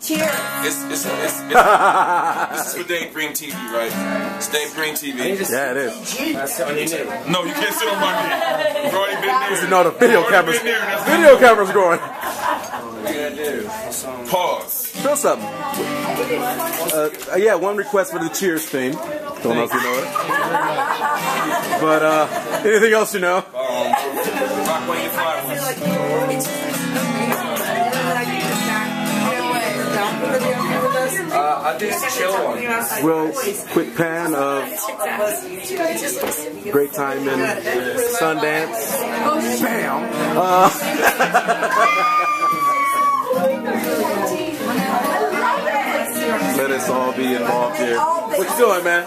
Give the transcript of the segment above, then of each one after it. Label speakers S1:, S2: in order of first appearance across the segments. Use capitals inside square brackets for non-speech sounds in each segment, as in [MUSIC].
S1: Cheers.
S2: It's, it's, it's, it's, [LAUGHS] this is for Dave Green TV, right? It's Dave Green TV.
S3: Yeah, it is.
S2: No, you can't sit on my knee. We've already been there.
S3: No, the video
S2: Already
S3: cameras.
S2: been
S3: Video cameras going.
S2: Pause.
S3: Feel something. Uh, uh, yeah, one request for the Cheers theme. Don't know if you know it. But uh, anything else you know?
S2: Rock
S4: Uh, I did chill one.
S3: Real quick pan of great time in Sundance. Bam. Uh, [LAUGHS] let us all be involved here. What you doing, man?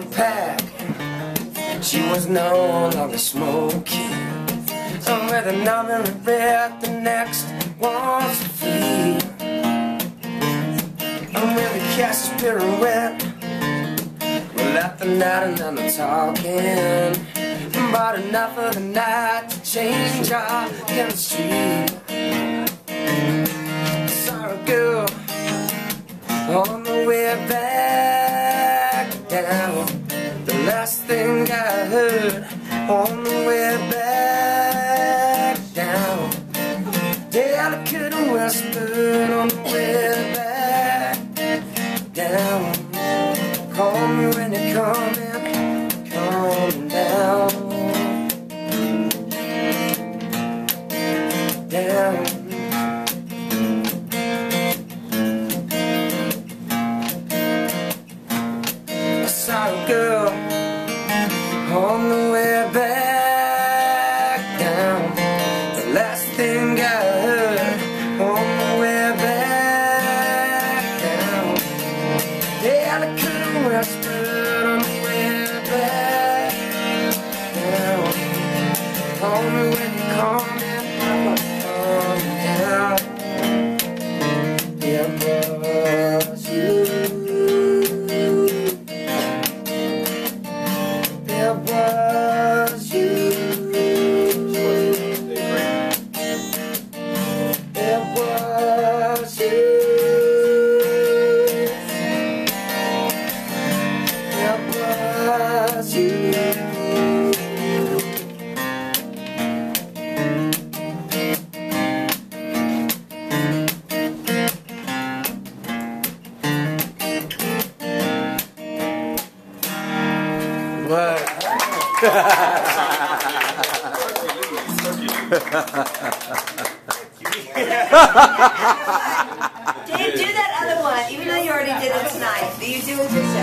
S4: back pack. She was no longer smoking. And with another regret, the next was to flee. And with a cast pirouette, we left the night and done the talking. But enough of the night to change our chemistry. Down. The last thing I heard on the on the way back down. The last thing I heard on the way back down. Yeah, I couldn't on the way back down. Call me when you Dave, do that other one, even though you already did it tonight. Do you do it
S3: yourself?